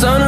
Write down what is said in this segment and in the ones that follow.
sun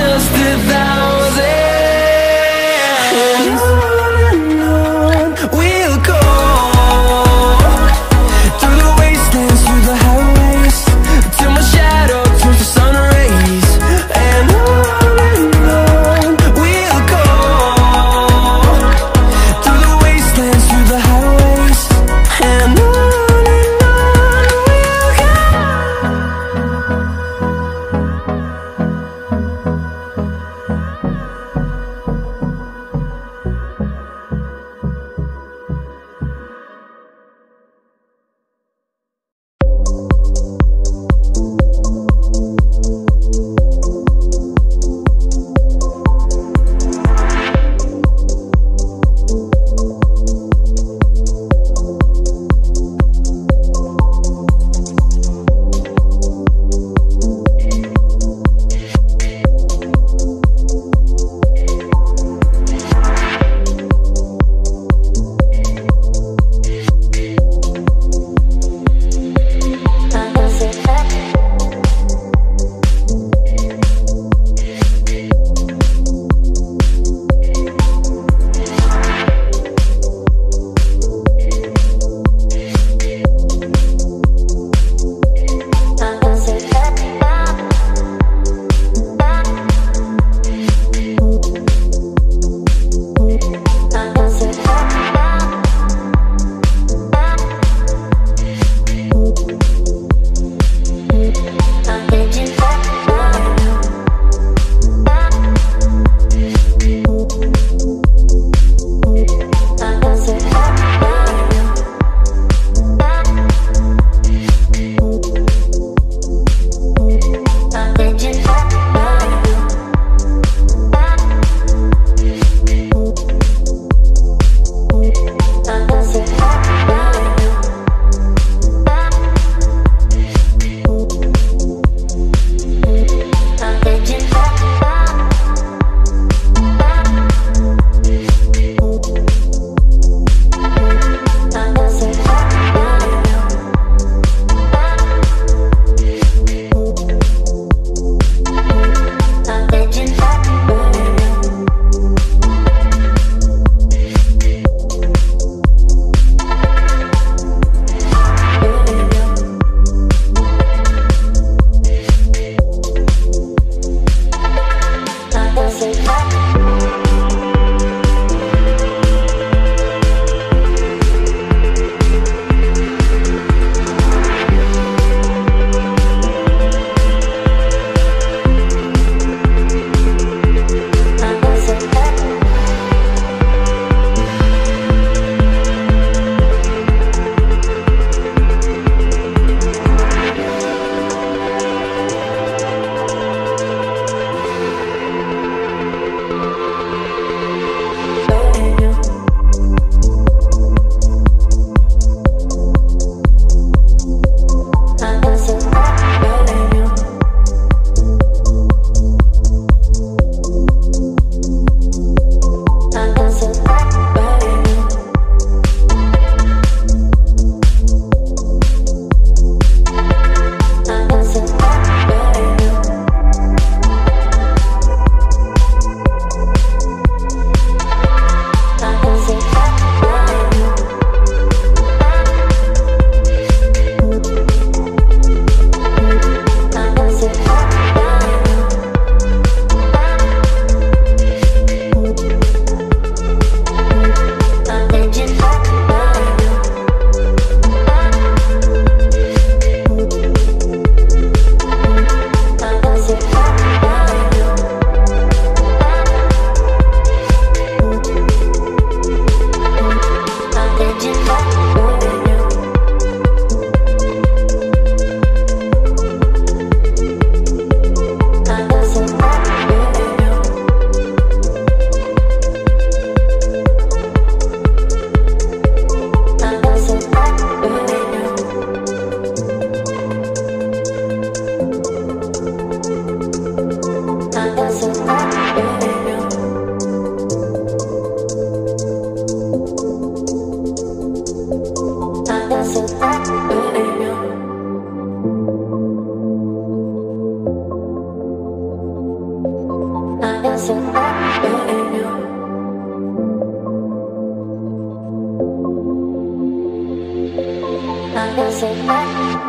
losing my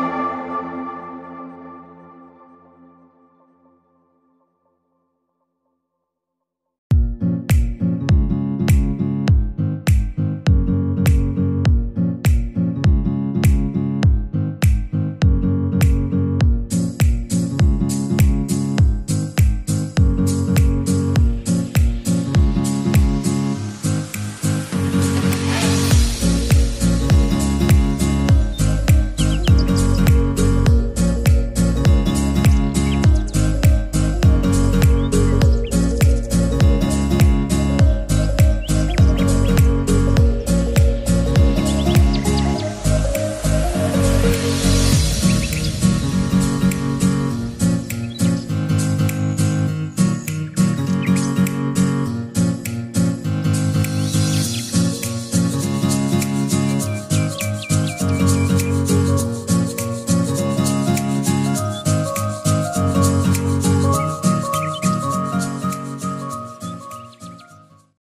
é